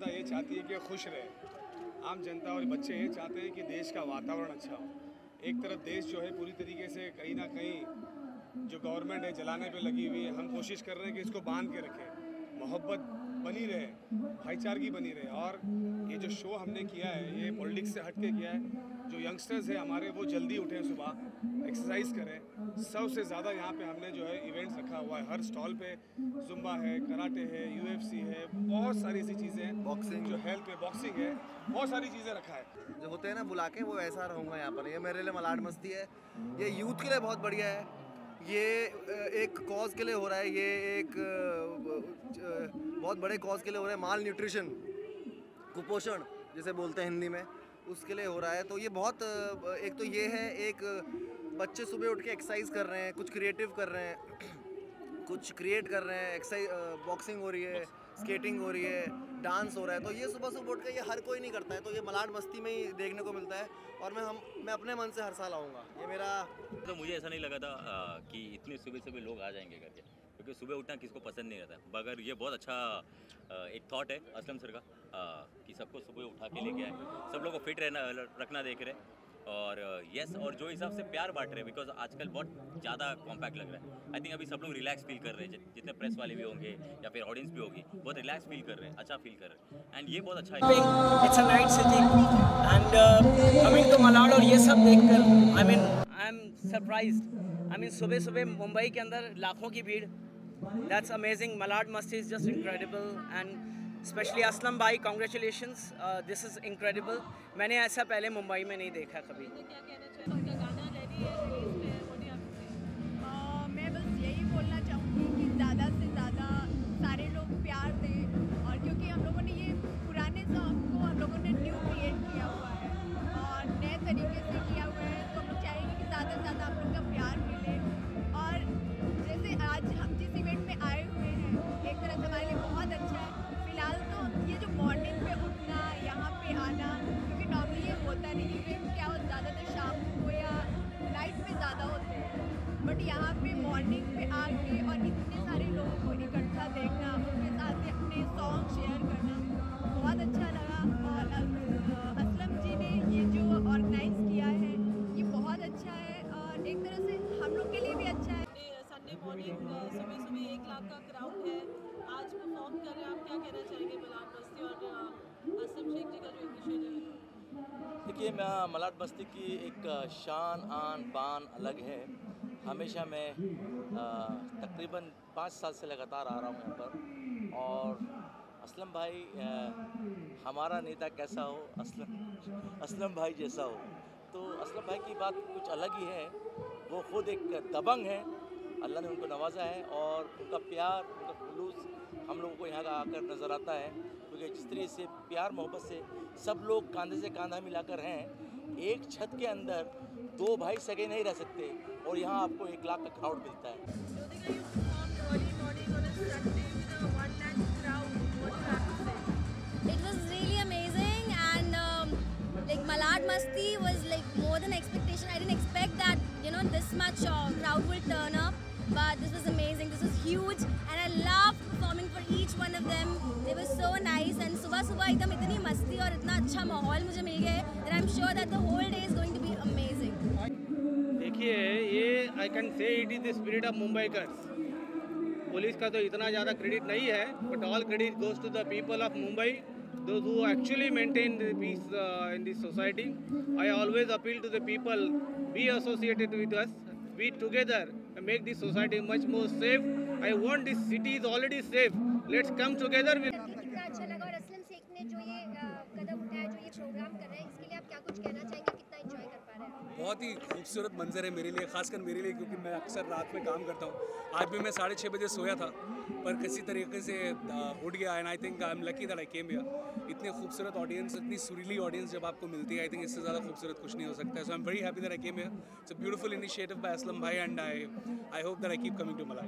खुश रहे। आम जनता और बच्चे ये चाहते हैं कि देश का वातावरण अच्छा हो। एक तरफ़ देश जो है पूरी तरीके से कहीं ना कहीं जो गवर्नमेंट है, जलाने पे लगी हुई है। हम कोशिश कर रहे हैं कि इसको बाँध के रखें। मोहब्बत बनी रहे भाईचारगी बनी रहे। और ये जो शो हमने किया है ये पॉलिटिक्स से हट के किया है जो यंगस्टर्स हैं हमारे वो जल्दी उठें सुबह एक्सरसाइज करें। सबसे ज़्यादा यहाँ पे हमने जो है इवेंट्स रखा हुआ है। हर स्टॉल पे जुम्बा है कराटे है यूएफसी है बहुत सारी ऐसी चीज़ें हैं बॉक्सिंग जो हेल्थ है बॉक्सिंग है बहुत सारी चीज़ें रखा है। जो होते हैं ना बुला के वो ऐसा रहूँगा यहाँ पर। ये मेरे लिए मलाड मस्ती है। ये यूथ के लिए बहुत बढ़िया है। ये एक कॉज के लिए हो रहा है। ये एक बहुत बड़े कॉज के लिए हो रहे हैं माल न्यूट्रिशन कुपोषण जिसे बोलते हैं हिंदी में उसके लिए हो रहा है। तो ये बहुत एक तो ये है एक बच्चे सुबह उठ के एक्सरसाइज कर रहे हैं कुछ क्रिएटिव कर रहे हैं कुछ क्रिएट कर रहे हैं एक्सरसाइज बॉक्सिंग हो रही है स्केटिंग हो रही है डांस हो रहा है। तो ये सुबह सुबह उठ के ये हर कोई नहीं करता है तो ये मलाड मस्ती में ही देखने को मिलता है और मैं हम मैं अपने मन से हर साल आऊँगा। ये मेरा तो मुझे ऐसा नहीं लगा था आ, कि इतने सुबह सुबह लोग आ जाएँगे करके। क्योंकि सुबह उठना किसको पसंद नहीं रहता। मगर ये बहुत अच्छा एक थॉट है, असलम सर का कि सबको सुबह उठा के लेके आए। सब लोग को फिट रहना रखना देख रहे और यस और जो हिसाब से प्यार बांट रहे बिकॉज़ आजकल बहुत ज़्यादा कॉम्पैक्ट लग रहा है। आई थिंक अभी सब लोग रिलैक्स फील कर रहे हैं जितने प्रेस वाले भी होंगे, या फिर ऑडियंस भी होगी, बहुत रिलैक्स फील कर रहे हैं अच्छा फील कर रहे हैं। एंड ये बहुत अच्छा it's a night and coming to Malad और ये सब देखकर I mean I am surprised I mean सुबह सुबह मुंबई के अंदर लाखों की भीड़ That's amazing. Malad Masti is just incredible. And especially Aslam Bhai, congratulations. Uh, this is incredible. मैंने ऐसा पहले मुंबई में नहीं देखा कभी का क्राउड है। आज परफॉर्म कर रहे हैं। आप क्या कहना चाहेंगे मलाड बस्ती और शेख जी का जो है? देखिए मैं मलाड बस्ती की एक शान आन बान अलग है। हमेशा मैं तकरीबन पाँच साल से लगातार आ रहा हूँ यहाँ पर। और असलम भाई आ, हमारा नेता कैसा हो असलम असलम भाई जैसा हो तो असलम भाई की बात कुछ अलग ही है। वो खुद एक दबंग है। अल्लाह ने उनको नवाजा है और उनका प्यार उनका खुलूस हम लोगों को यहाँ का आकर नज़र आता है। क्योंकि जिस तरीके से प्यार मोहब्बत से सब लोग कंधे से कंधा मिलाकर हैं एक छत के अंदर दो भाई सगे नहीं रह सकते और यहाँ आपको एक लाख का क्राउड मिलता है। Um, like Malad Masti was like more than expectation. I didn't expect that you know this much uh, crowd will turn up, but this was amazing. This was huge and I loved performing for each one of them. They were so nice and सुबह सुबह एकदम इतनी मस्ती और इतना अच्छा माहौल मुझे मिल गया है that I'm sure that the whole day is going to be amazing. देखिए ये I can say it is the spirit of Mumbaikars police का तो इतना ज़्यादा क्रेडिट नहीं है but all credit goes to the people of Mumbai those who actually maintain the peace uh, in this society. I always appeal to the people, be associated with us, be together, and make this society much more safe. I want this city is already safe. Let's come together with. बहुत ही खूबसूरत मंजर है मेरे लिए, खासकर मेरे लिए, क्योंकि मैं अक्सर रात में काम करता हूँ। आज भी मैं साढ़े छः बजे सोया था, पर किसी तरीके से उठ गया and I think I am lucky that I came here इतनी खूबसूरत ऑडियंस इतनी सुरीली ऑडियंस जब आपको मिलती है आई थिंक इससे ज़्यादा खूबसूरत कुछ नहीं हो सकता है। So I am very happy that I came here it's a beautiful initiative by Aslam भाई and I I hope that I keep coming to Malad